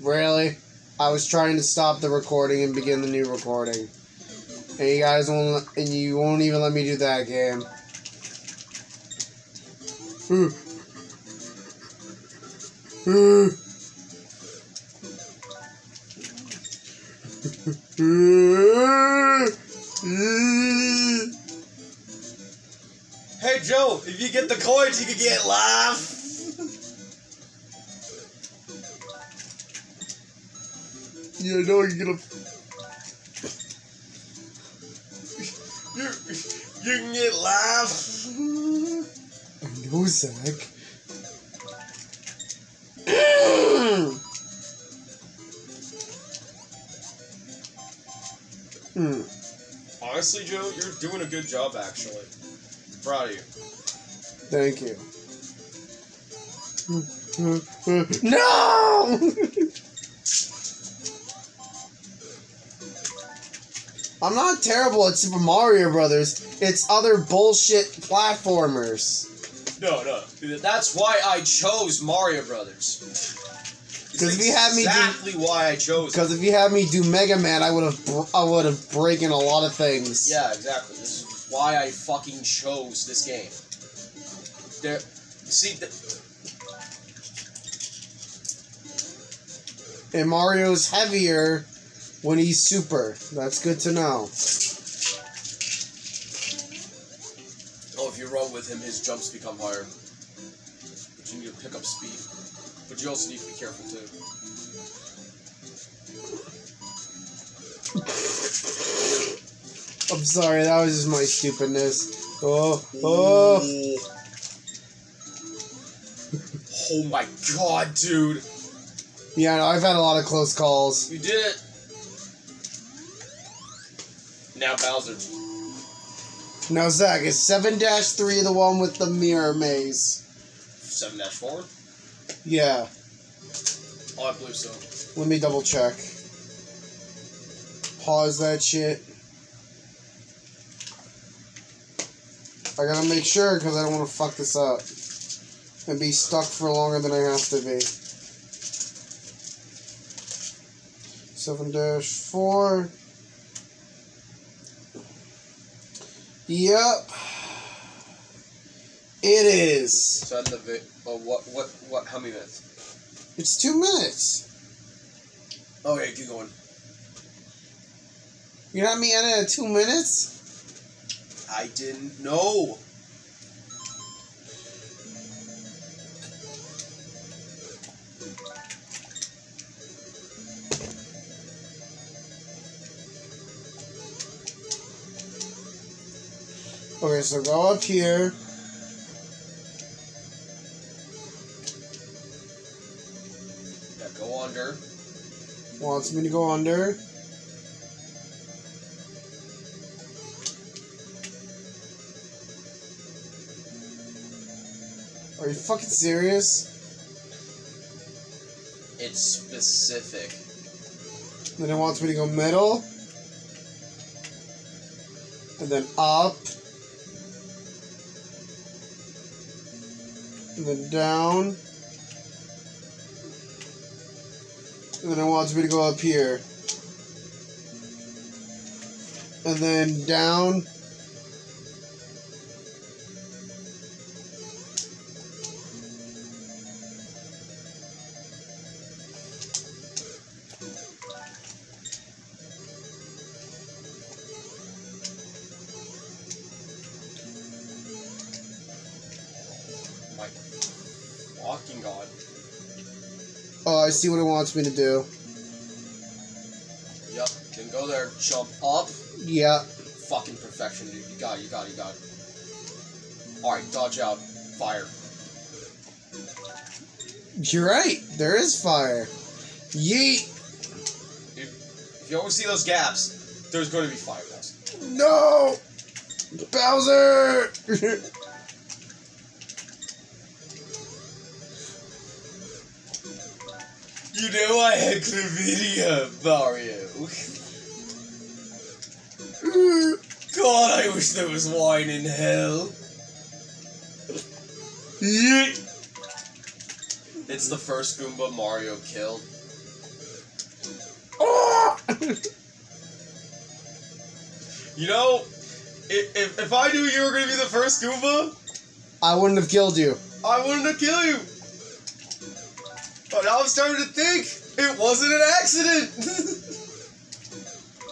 Really? I was trying to stop the recording and begin the new recording. And you guys won't and you won't even let me do that game. Hey Joe, if you get the coins, you can get laugh. Yeah, know you're gonna. You, you can get laugh. I know, Zach. Hmm. Honestly, Joe, you're doing a good job. Actually, proud of you. Thank you. No! I'm not terrible at Super Mario Brothers. It's other bullshit platformers. No, no, that's why I chose Mario Brothers. It's 'Cause if you had me do- exactly why I chose. Because if you had me do Mega Man, I would have br- I would have broken a lot of things. Yeah, exactly. This is why I fucking chose this game. There, see, th- And Mario's heavier when he's super. That's good to know. oh, if you run with him, his jumps become higher. But you need to pick up speed. But you also need to be careful too. I'm sorry, that was just my stupidness. Oh, oh. Oh my god, dude! Yeah, no, I've had a lot of close calls. You did it! Now Bowser. Now, Zach, is 7 3 the one with the mirror maze? 7 dash forward? Yeah, Oh, I believe so. let me double check. Pause that shit. I gotta make sure because I don't want to fuck this up and be stuck for longer than I have to be. 7 dash 4. Yep. It is. So the vi- oh, what, what, what, how many minutes? It's two minutes. Oh, yeah, keep going. You're not me ending at two minutes? I didn't know. Okay, so go up here. Yeah, go under. Wants me to go under. Are you fucking serious? It's specific. Then it wants me to go middle. And then up. Then down. And then it wants me to go up here. And then down. Fucking god. Oh, I see what it wants me to do. Yep. Then go there, jump up. Yeah. Fucking perfection, dude. You got it, you got it, you got it. Alright, dodge out. Fire. You're right. There is fire. Yeet. If you always see those gaps, there's going to be fire dust. No! Bowser! You know I had chlamydia, Mario. God, I wish there was wine in hell. It's the first Goomba Mario killed. You know, if, if, if I knew you were gonna be the first Goomba, I wouldn't have killed you. I wouldn't have killed you. But now I'm starting to think it wasn't an accident.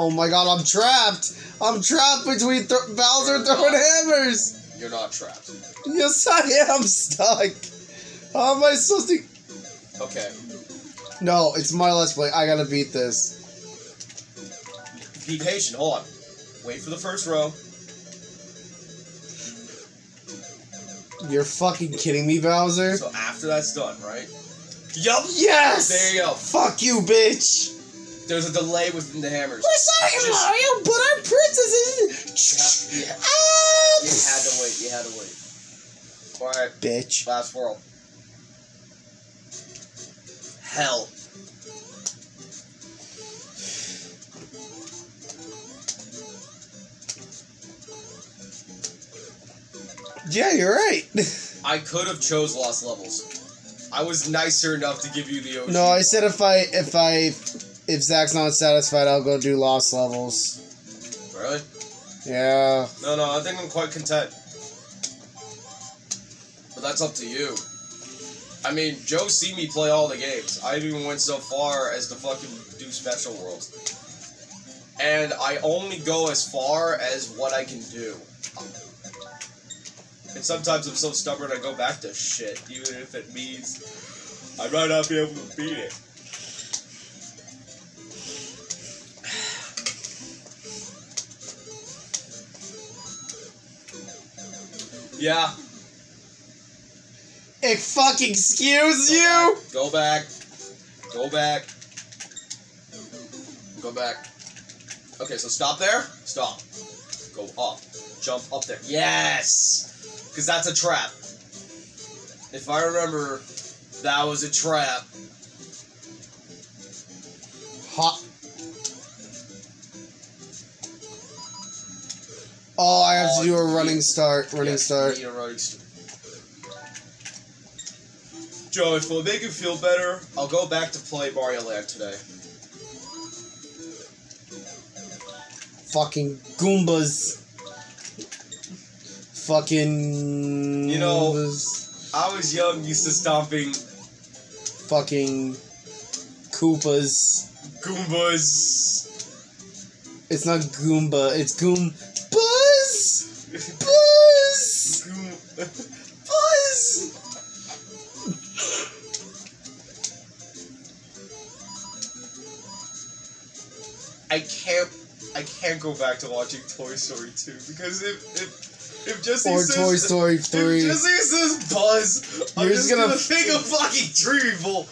Oh my god, I'm trapped. I'm trapped between th- Bowser throwing hammers. You're not trapped. Yes, I am stuck. How am I supposed to? Okay. No, it's my let's play. I gotta beat this. Be patient. Hold on. Wait for the first row. You're fucking kidding me, Bowser. So after that's done, right? Yup. Yes. There you go. Fuck you, bitch. There's a delay within the hammers. We're sorry, Just- Mario, but our princess is. Yeah, yeah. Ah, You had to wait. You had to wait. All right. Bitch. Last world. Hell. Yeah, you're right. I could have chose lost levels. I was nicer enough to give you the ocean. no, I said if I if I if Zach's not satisfied, I'll go do lost levels. Really? Yeah. No, no. I think I'm quite content. But that's up to you. I mean, Joe see me play all the games. I even went so far as to fucking do special worlds. And I only go as far as what I can do. And sometimes I'm so stubborn I go back to shit, even if it means I might not be able to beat it. Yeah, It fucking excuse you. Go back. Go back. Go back. Okay, so stop there. Stop. Go up. Jump up there. Yes! Because that's a trap. If I remember, that was a trap. Hot. Oh, I have Oh, to do a running start. Running Yes, start. you need a running st- Joe, if it'll make you feel better, I'll go back to play Mario Land today. Fucking Goombas. Fucking. You know- Goombas. I was young, used to stomping Fucking. Koopas. Goombas. It's not Goomba, it's Goom. Buzz! Buzz! Goom- Buzz! I can't I can't go back to watching Toy Story 2 because if if if Jessie Or says Toy Story Three, if 3. Jessie says Buzz, I'm You're just just gonna, gonna- think of fucking Tree Revolt.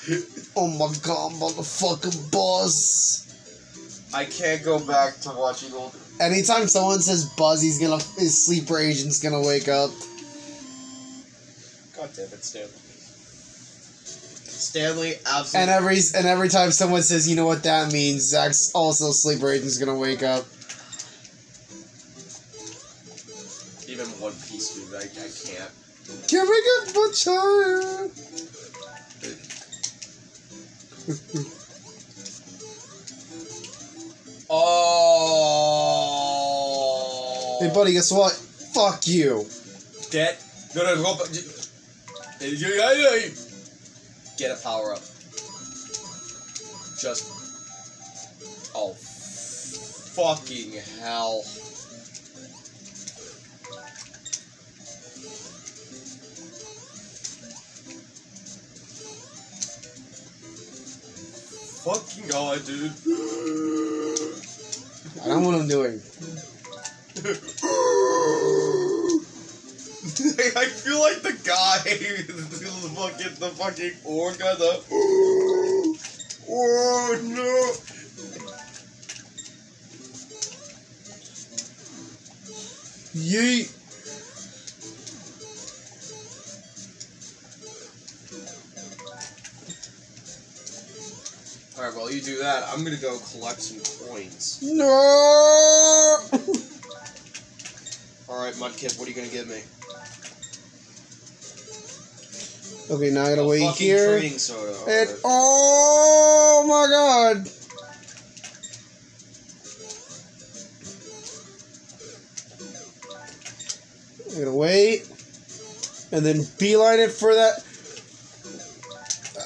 Oh my god, motherfucking Buzz! I can't go back to watching older. Anytime someone says Buzz, he's gonna. His sleeper agent's gonna wake up. God damn it, Stanley. Stanley, absolutely. And every and every time someone says, you know what that means, Zach's also sleeper agent's gonna wake up. Piece, dude, I, I can't. Can we get much higher? Oh. Hey, buddy, guess what? Fuck you. Get. No, no, go. Get a power up. Just. Oh. Fucking hell. Fucking god, dude. I don't know what I'm doing. I feel like the guy, the fucking, the fucking orca, the. Oh no! Yeet. Alright, while you do that, I'm gonna go collect some coins. No! Alright, Mudkip, what are you gonna give me? Okay, now I gotta a wait here. Soda, oh my god! I gotta wait, and then beeline it for that.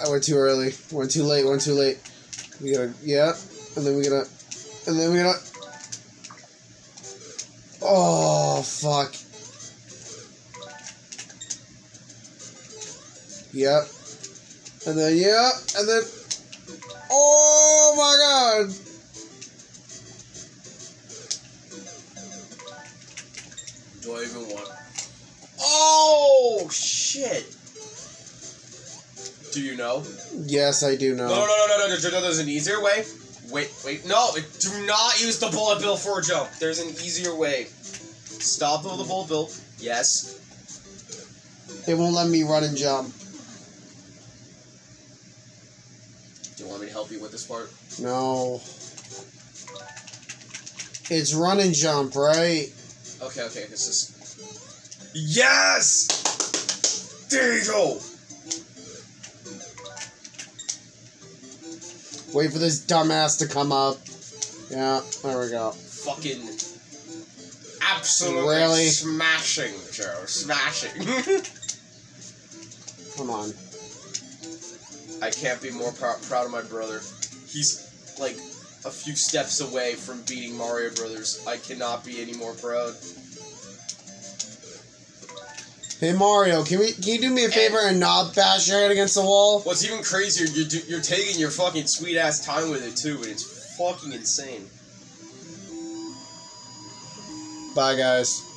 I went too early. Went too late. Went too late. We gotta, yeah, and then we gotta, and then we gotta. Oh fuck. Yep. And then yeah, and then. Oh my god. Do I even want? Oh shit! Do you know? Yes, I do know. No, no, no, no, no, no. no, There's an easier way. Wait, wait. No, do not use the bullet bill for a jump. There's an easier way. Stop with the bullet bill. Yes. It won't let me run and jump. Do you want me to help you with this part? No. It's run and jump, right? Okay, okay. This is. Yes. There you go. Wait for this dumbass to come up. Yeah, there we go. Fucking. Absolutely Really? smashing, Joe. Smashing. Come on. I can't be more prou- proud of my brother. He's like a few steps away from beating Mario Brothers. I cannot be any more proud. Hey Mario, can we can you do me a favor and not bash your head against the wall? What's even crazier, you're, do- you're taking your fucking sweet ass time with it too, and it's fucking insane. Bye guys.